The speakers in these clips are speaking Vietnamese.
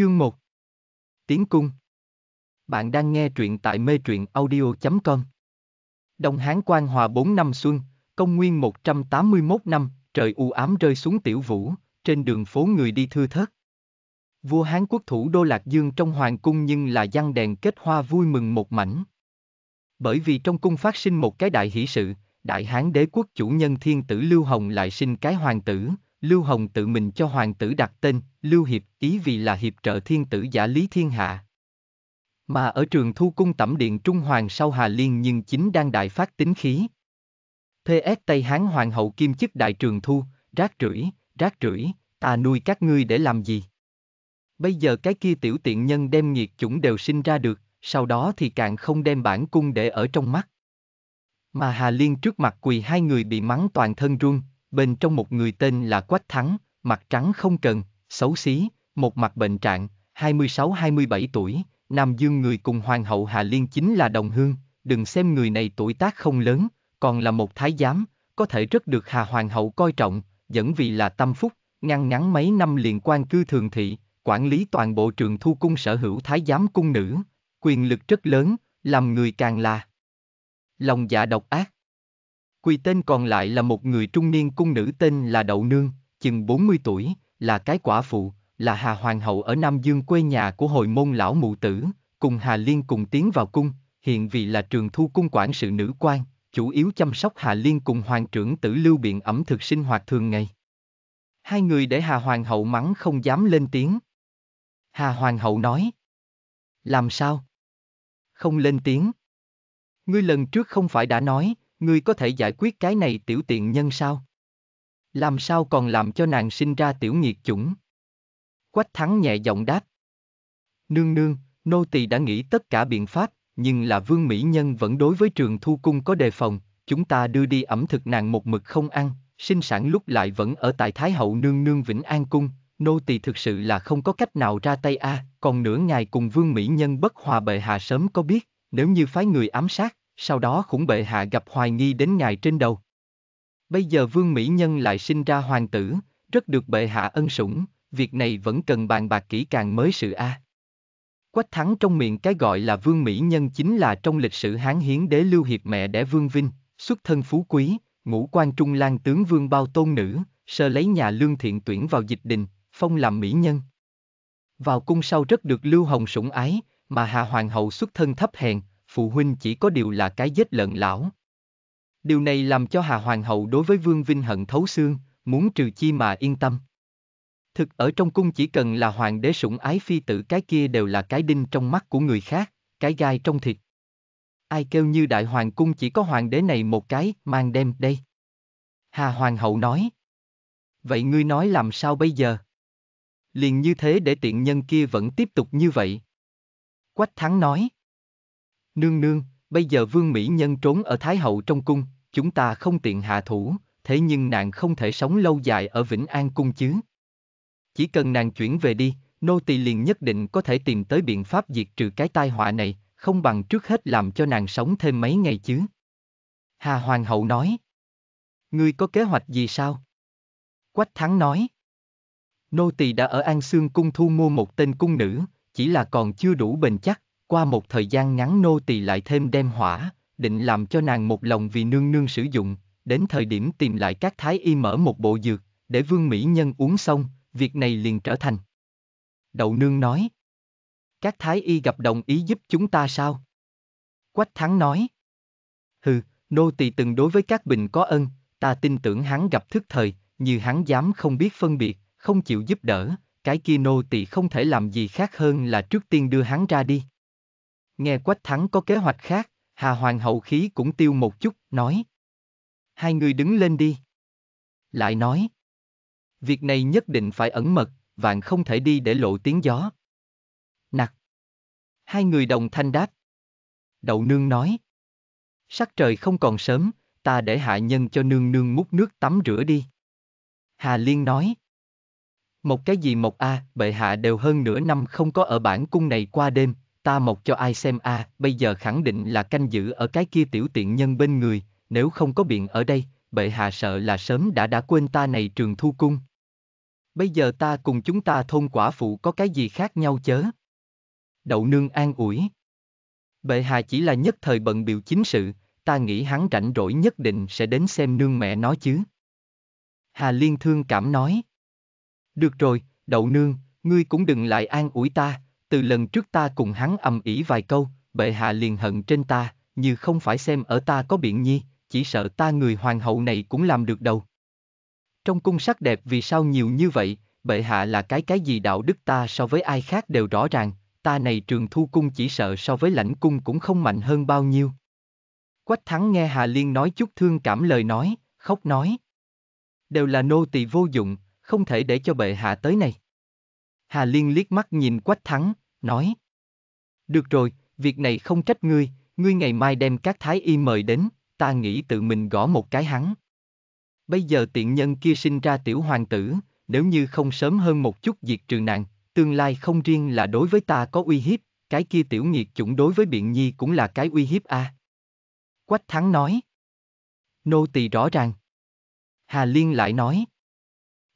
Chương 1 Tiến cung Bạn đang nghe truyện tại mê truyện audio.com Đông Hán quan hòa 4 năm xuân, công nguyên 181 năm, trời u ám rơi xuống tiểu vũ, trên đường phố người đi thưa thớt. Vua Hán quốc thủ Đô Lạc Dương trong hoàng cung nhưng là giăng đèn kết hoa vui mừng một mảnh. Bởi vì trong cung phát sinh một cái đại hỷ sự, đại hán đế quốc chủ nhân thiên tử Lưu Hồng lại sinh cái hoàng tử, Lưu Hồng tự mình cho hoàng tử đặt tên, Lưu Hiệp, ý vì là hiệp trợ thiên tử giả lý thiên hạ. Mà ở trường thu cung tẩm điện Trung Hoàng sau Hà Liên nhưng chính đang đại phát tính khí. Thê Thế Tây Hán Hoàng hậu kim chức đại trường thu, rác rưởi, rác rưởi, ta nuôi các ngươi để làm gì? Bây giờ cái kia tiểu tiện nhân đem nghiệt chủng đều sinh ra được, sau đó thì càng không đem bản cung để ở trong mắt. Mà Hà Liên trước mặt quỳ hai người bị mắng toàn thân run, bên trong một người tên là Quách Thắng, mặt trắng không cần, xấu xí, một mặt bệnh trạng, 26-27 tuổi, Nam Dương người cùng Hoàng hậu Hà Liên chính là đồng hương, đừng xem người này tuổi tác không lớn, còn là một thái giám, có thể rất được Hà Hoàng hậu coi trọng, dẫn vì là tâm phúc, ngăn ngắn mấy năm liền quan cư thường thị, quản lý toàn bộ trường thu cung sở hữu thái giám cung nữ, quyền lực rất lớn, làm người càng là lòng dạ độc ác. Quỳ tên còn lại là một người trung niên cung nữ tên là Đậu Nương, chừng 40 tuổi, là cái quả phụ, là Hà Hoàng hậu ở Nam Dương quê nhà của hồi môn lão mụ tử, cùng Hà Liên cùng tiến vào cung, hiện vì là trường thu cung quản sự nữ quan, chủ yếu chăm sóc Hà Liên cùng hoàng trưởng tử lưu biện ẩm thực sinh hoạt thường ngày. Hai người để Hà Hoàng hậu mắng không dám lên tiếng. Hà Hoàng hậu nói. Làm sao? Không lên tiếng. Ngươi lần trước không phải đã nói, ngươi có thể giải quyết cái này tiểu tiện nhân sao? Làm sao còn làm cho nàng sinh ra tiểu nghiệt chủng? Quách thắng nhẹ giọng đáp. Nương nương, nô tỳ đã nghĩ tất cả biện pháp, nhưng là vương mỹ nhân vẫn đối với trường thu cung có đề phòng, chúng ta đưa đi ẩm thực nàng một mực không ăn, sinh sản lúc lại vẫn ở tại Thái hậu nương nương Vĩnh An cung, nô tỳ thực sự là không có cách nào ra tay a, còn nửa ngày cùng vương mỹ nhân bất hòa bệ hạ sớm có biết, nếu như phái người ám sát, sau đó khủng bệ hạ gặp hoài nghi đến ngài trên đầu. Bây giờ vương mỹ nhân lại sinh ra hoàng tử, rất được bệ hạ ân sủng, việc này vẫn cần bàn bạc kỹ càng mới sự a. Quách thắng trong miệng cái gọi là vương mỹ nhân chính là trong lịch sử hán hiến đế lưu hiệp mẹ đẻ vương vinh, xuất thân phú quý, ngũ quan trung lang tướng vương bao tôn nữ, sơ lấy nhà lương thiện tuyển vào dịch đình, phong làm mỹ nhân. Vào cung sau rất được lưu hồng sủng ái, mà hà hoàng hậu xuất thân thấp hèn, phụ huynh chỉ có điều là cái giết lợn lão. Điều này làm cho Hà Hoàng hậu đối với Vương Vinh hận thấu xương, muốn trừ chi mà yên tâm. Thực ở trong cung chỉ cần là hoàng đế sủng ái phi tử cái kia đều là cái đinh trong mắt của người khác, cái gai trong thịt. Ai kêu như đại hoàng cung chỉ có hoàng đế này một cái, mang đem đây. Hà Hoàng hậu nói. Vậy ngươi nói làm sao bây giờ? Liền như thế để tiện nhân kia vẫn tiếp tục như vậy. Quách thắng nói. Nương nương, bây giờ vương Mỹ Nhân trốn ở Thái Hậu trong cung, chúng ta không tiện hạ thủ, thế nhưng nàng không thể sống lâu dài ở Vĩnh An cung chứ. Chỉ cần nàng chuyển về đi, nô tỳ liền nhất định có thể tìm tới biện pháp diệt trừ cái tai họa này, không bằng trước hết làm cho nàng sống thêm mấy ngày chứ. Hà Hoàng hậu nói. Ngươi có kế hoạch gì sao? Quách Thắng nói. Nô tỳ đã ở An Sương cung thu mua một tên cung nữ, chỉ là còn chưa đủ bền chắc, qua một thời gian ngắn nô tỳ lại thêm đem hỏa, định làm cho nàng một lòng vì nương nương sử dụng, đến thời điểm tìm lại các thái y mở một bộ dược, để vương mỹ nhân uống xong, việc này liền trở thành. Đậu nương nói. Các thái y gặp đồng ý giúp chúng ta sao? Quách thắng nói. Hừ, nô tỳ từng đối với các bình có ân, ta tin tưởng hắn gặp thức thời, như hắn dám không biết phân biệt, không chịu giúp đỡ, cái kia nô tỳ không thể làm gì khác hơn là trước tiên đưa hắn ra đi. Nghe Quách Thắng có kế hoạch khác, Hà Hoàng hậu khí cũng tiêu một chút, nói. Hai người đứng lên đi. Lại nói. Việc này nhất định phải ẩn mật, vạn không thể đi để lộ tiếng gió. Nặc. Hai người đồng thanh đáp. Đậu nương nói. Sắc trời không còn sớm, ta để hạ nhân cho nương nương múc nước tắm rửa đi. Hà Liên nói. Một cái gì một a, bệ hạ đều hơn nửa năm không có ở bản cung này qua đêm, ta mộc cho ai xem a, bây giờ khẳng định là canh giữ ở cái kia tiểu tiện nhân bên người, nếu không có biện ở đây, bệ hạ sợ là sớm đã đã quên ta này trường thu cung. Bây giờ ta cùng chúng ta thôn quả phụ có cái gì khác nhau chớ? Đậu nương an ủi. Bệ hạ chỉ là nhất thời bận biểu chính sự, ta nghĩ hắn rảnh rỗi nhất định sẽ đến xem nương mẹ nó chứ. Hà Liên thương cảm nói. Được rồi, đậu nương, ngươi cũng đừng lại an ủi ta, từ lần trước ta cùng hắn ầm ĩ vài câu, bệ hạ liền hận trên ta, như không phải xem ở ta có biện nhi, chỉ sợ ta người hoàng hậu này cũng làm được đâu. Trong cung sắc đẹp vì sao nhiều như vậy, bệ hạ là cái cái gì đạo đức ta so với ai khác đều rõ ràng, ta này trường thu cung chỉ sợ so với lãnh cung cũng không mạnh hơn bao nhiêu. Quách thắng nghe Hà Liên nói chút thương cảm lời nói, khóc nói. Đều là nô tỳ vô dụng, không thể để cho bệ hạ tới này. Hà Liên liếc mắt nhìn Quách thắng, nói. Được rồi, việc này không trách ngươi, ngươi ngày mai đem các thái y mời đến, ta nghĩ tự mình gõ một cái hắn. Bây giờ tiện nhân kia sinh ra tiểu hoàng tử, nếu như không sớm hơn một chút diệt trừ nạn, tương lai không riêng là đối với ta có uy hiếp, cái kia tiểu nghiệt chủng đối với biện nhi cũng là cái uy hiếp a. Quách thắng nói. Nô tỳ rõ ràng. Hà Liên lại nói.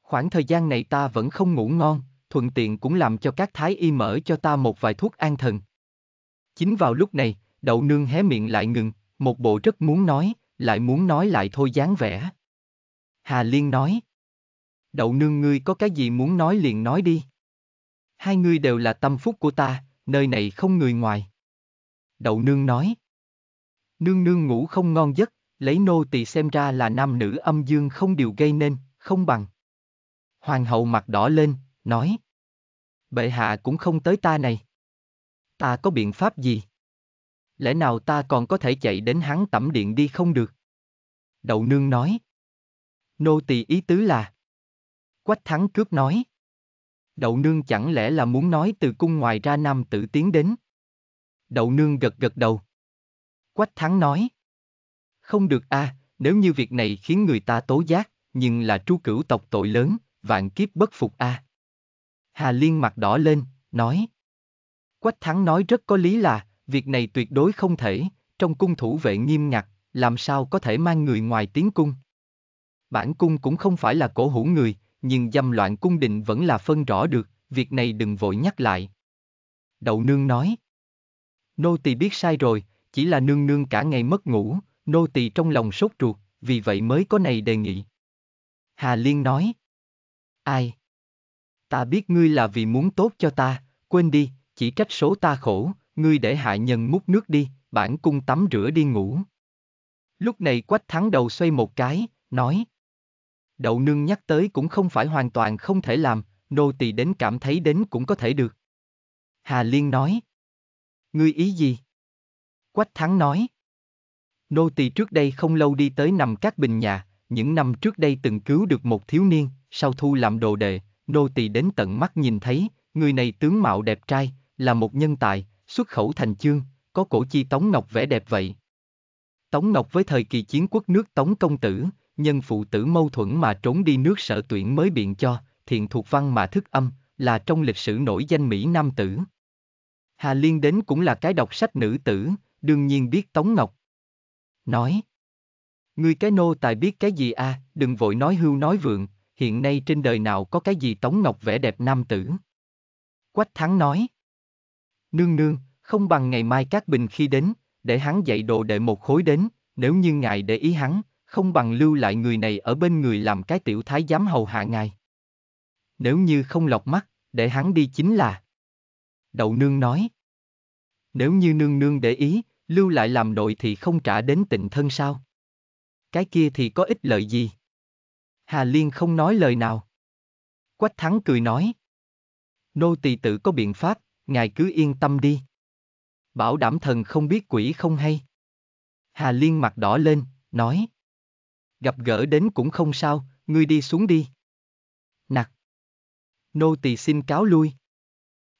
Khoảng thời gian này ta vẫn không ngủ ngon, thuận tiện cũng làm cho các thái y mở cho ta một vài thuốc an thần. Chính vào lúc này, đậu nương hé miệng lại ngừng, một bộ rất muốn nói, lại muốn nói lại thôi dáng vẻ. Hà Liên nói. Đậu nương ngươi có cái gì muốn nói liền nói đi. Hai ngươi đều là tâm phúc của ta, nơi này không người ngoài. Đậu nương nói. Nương nương ngủ không ngon giấc, lấy nô tỳ xem ra là nam nữ âm dương không điều gây nên, không bằng. Hoàng hậu mặt đỏ lên, nói. Bệ hạ cũng không tới ta này. Ta có biện pháp gì? Lẽ nào ta còn có thể chạy đến hắn tẩm điện đi không được? Đậu nương nói. Nô tỳ ý tứ là. Quách thắng cướp nói. Đậu nương chẳng lẽ là muốn nói từ cung ngoài ra nam tử tiến đến? Đậu nương gật gật đầu. Quách thắng nói. Không được a, nếu như việc này khiến người ta tố giác, nhưng là tru cửu tộc tội lớn, vạn kiếp bất phục a. Hà Liên mặt đỏ lên, nói. Quách thắng nói rất có lý là, việc này tuyệt đối không thể, trong cung thủ vệ nghiêm ngặt, làm sao có thể mang người ngoài tiến cung. Bản cung cũng không phải là cổ hủ người, nhưng dâm loạn cung định vẫn là phân rõ được, việc này đừng vội nhắc lại. Đậu nương nói. Nô tỳ biết sai rồi, chỉ là nương nương cả ngày mất ngủ, nô tỳ trong lòng sốt ruột, vì vậy mới có này đề nghị. Hà Liên nói. Ai? Ta biết ngươi là vì muốn tốt cho ta, quên đi, chỉ trách số ta khổ, ngươi để hạ nhân múc nước đi, bản cung tắm rửa đi ngủ. Lúc này quách thắng đầu xoay một cái, nói. Đậu nương nhắc tới cũng không phải hoàn toàn không thể làm, nô tỳ đến cảm thấy đến cũng có thể được. Hà Liên nói. Ngươi ý gì? Quách Thắng nói. Nô tỳ trước đây không lâu đi tới nằm các bình nhà, những năm trước đây từng cứu được một thiếu niên, sau thu làm đồ đệ, nô tỳ đến tận mắt nhìn thấy, người này tướng mạo đẹp trai, là một nhân tài, xuất khẩu thành chương, có cổ chi Tống Ngọc vẻ đẹp vậy. Tống Ngọc với thời kỳ chiến quốc nước Tống Công Tử, nhân phụ tử mâu thuẫn mà trốn đi nước sở tuyển mới biện cho, thiện thuộc văn mà thức âm, là trong lịch sử nổi danh Mỹ Nam tử. Hà Liên đến cũng là cái đọc sách nữ tử, đương nhiên biết Tống Ngọc. Nói. Ngươi cái nô tài biết cái gì a? À, đừng vội nói hưu nói vượng, hiện nay trên đời nào có cái gì Tống Ngọc vẻ đẹp nam tử. Quách Thắng nói. Nương nương, không bằng ngày mai các bình khi đến, để hắn dạy đồ đệ một khối đến, nếu như ngài để ý hắn, không bằng lưu lại người này ở bên người làm cái tiểu thái giám hầu hạ ngài. Nếu như không lọc mắt, để hắn đi chính là. Đậu nương nói. Nếu như nương nương để ý, lưu lại làm nội thì không trả đến tịnh thân sao? Cái kia thì có ích lợi gì? Hà Liên không nói lời nào. Quách Thắng cười nói. Nô tỳ tự có biện pháp, ngài cứ yên tâm đi. Bảo đảm thần không biết quỷ không hay. Hà Liên mặt đỏ lên, nói. Gặp gỡ đến cũng không sao, ngươi đi xuống đi. Nặc. Nô tỳ xin cáo lui.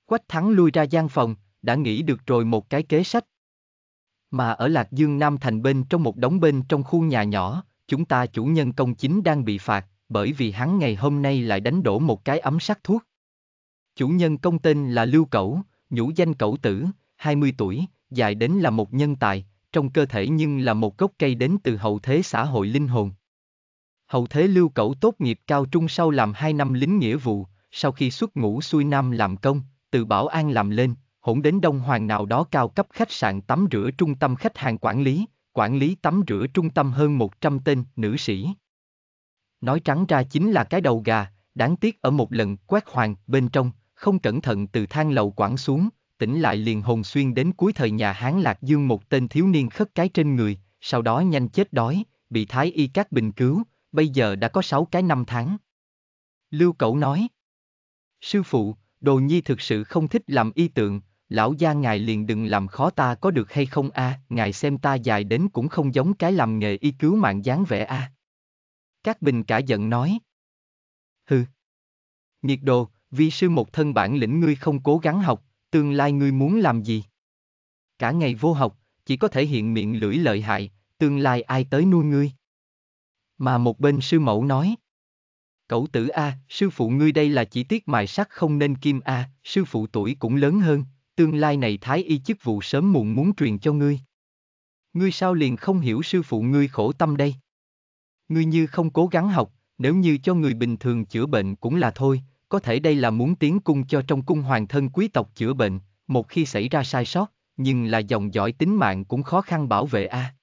Quách Thắng lui ra gian phòng, đã nghĩ được rồi một cái kế sách. Mà ở Lạc Dương Nam Thành bên trong một đống bên trong khu nhà nhỏ, chúng ta chủ nhân công chính đang bị phạt, bởi vì hắn ngày hôm nay lại đánh đổ một cái ấm sắc thuốc. Chủ nhân công tên là Lưu Cẩu, nhũ danh Cẩu Tử, 20 tuổi, dài đến là một nhân tài, trong cơ thể nhưng là một gốc cây đến từ hậu thế xã hội linh hồn. Hậu thế lưu cẩu tốt nghiệp cao trung sau làm 2 năm lính nghĩa vụ, sau khi xuất ngũ xuôi nam làm công, từ Bảo An làm lên, hỗn đến Đông Hoàng nào đó cao cấp khách sạn tắm rửa trung tâm khách hàng quản lý, quản lý tắm rửa trung tâm hơn 100 tên nữ sĩ. Nói trắng ra chính là cái đầu gà, đáng tiếc ở một lần quét hoàng bên trong, không cẩn thận từ thang lầu quẳng xuống, tỉnh lại liền hồn xuyên đến cuối thời nhà Hán Lạc Dương một tên thiếu niên khất cái trên người, sau đó nhanh chết đói, bị Thái Y các bình cứu, bây giờ đã có 6 cái năm tháng. Lưu Cẩu nói, Sư phụ, Đồ Nhi thực sự không thích làm y tượng, lão gia ngài liền đừng làm khó ta có được hay không a? ngài xem ta dài đến cũng không giống cái làm nghề y cứu mạng dáng vẻ a. Các bình cả giận nói. Hừ. Nhiệt đồ, vi sư một thân bản lĩnh ngươi không cố gắng học, tương lai ngươi muốn làm gì? Cả ngày vô học, chỉ có thể hiện miệng lưỡi lợi hại, tương lai ai tới nuôi ngươi? Mà một bên sư mẫu nói. Cậu tử A, sư phụ ngươi đây là chỉ tiết mài sắt không nên kim A, sư phụ tuổi cũng lớn hơn, tương lai này thái y chức vụ sớm muộn muốn truyền cho ngươi. Ngươi sao liền không hiểu sư phụ ngươi khổ tâm đây? Ngươi như không cố gắng học, nếu như cho người bình thường chữa bệnh cũng là thôi, có thể đây là muốn tiến cung cho trong cung hoàng thân quý tộc chữa bệnh, một khi xảy ra sai sót, nhưng là dòng dõi tính mạng cũng khó khăn bảo vệ a.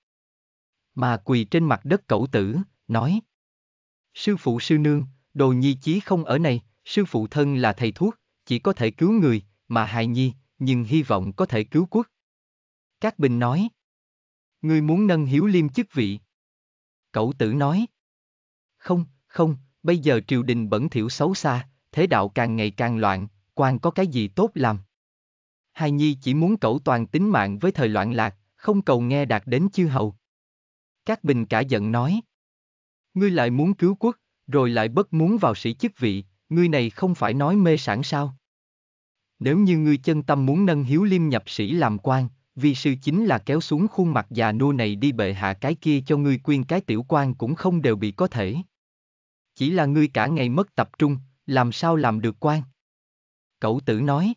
Mà quỳ trên mặt đất cẩu tử, nói. Sư phụ sư nương, đồ nhi chí không ở này, sư phụ thân là thầy thuốc, chỉ có thể cứu người, mà hài nhi, nhưng hy vọng có thể cứu quốc. Các bình nói. Ngươi muốn nâng hiếu liêm chức vị. Cậu tử nói. Không, không, bây giờ triều đình bẩn thiểu xấu xa, thế đạo càng ngày càng loạn, quan có cái gì tốt làm. Hai nhi chỉ muốn cẩu toàn tính mạng với thời loạn lạc, không cầu nghe đạt đến chư hầu. Các bình cả giận nói. Ngươi lại muốn cứu quốc, rồi lại bất muốn vào sĩ chức vị, ngươi này không phải nói mê sản sao? Nếu như ngươi chân tâm muốn nâng hiếu liêm nhập sĩ làm quan, vi sư chính là kéo xuống khuôn mặt già nua này đi bệ hạ cái kia cho ngươi quyên cái tiểu quan cũng không đều bị có thể. Chỉ là ngươi cả ngày mất tập trung, làm sao làm được quan? Cậu tử nói.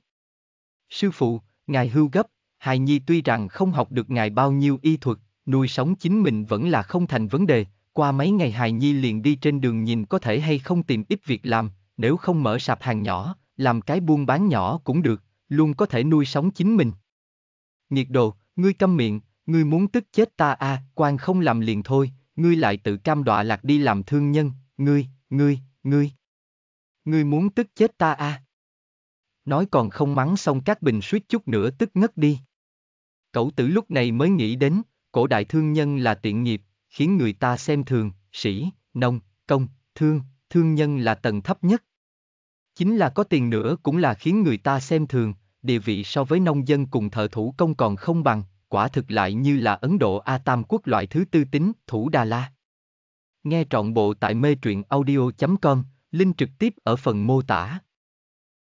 Sư phụ, ngài hưu gấp, hài nhi tuy rằng không học được ngài bao nhiêu y thuật, nuôi sống chính mình vẫn là không thành vấn đề, qua mấy ngày hài nhi liền đi trên đường nhìn có thể hay không tìm ít việc làm, nếu không mở sạp hàng nhỏ, làm cái buôn bán nhỏ cũng được, luôn có thể nuôi sống chính mình. Nhiệt đồ, ngươi câm miệng, ngươi muốn tức chết ta à, quan không làm liền thôi, ngươi lại tự cam đọa lạc đi làm thương nhân, ngươi, ngươi, ngươi. Ngươi muốn tức chết ta à. Nói còn không mắng xong các bình suýt chút nữa tức ngất đi. Cậu tử lúc này mới nghĩ đến, cổ đại thương nhân là tiện nghiệp, khiến người ta xem thường, sĩ, nông, công, thương, thương nhân là tầng thấp nhất. Chính là có tiền nữa cũng là khiến người ta xem thường, địa vị so với nông dân cùng thợ thủ công còn không bằng, quả thực lại như là Ấn Độ A Tam quốc loại thứ tư tính, thủ Đà La. Nghe trọn bộ tại mê truyện audio.com, link trực tiếp ở phần mô tả.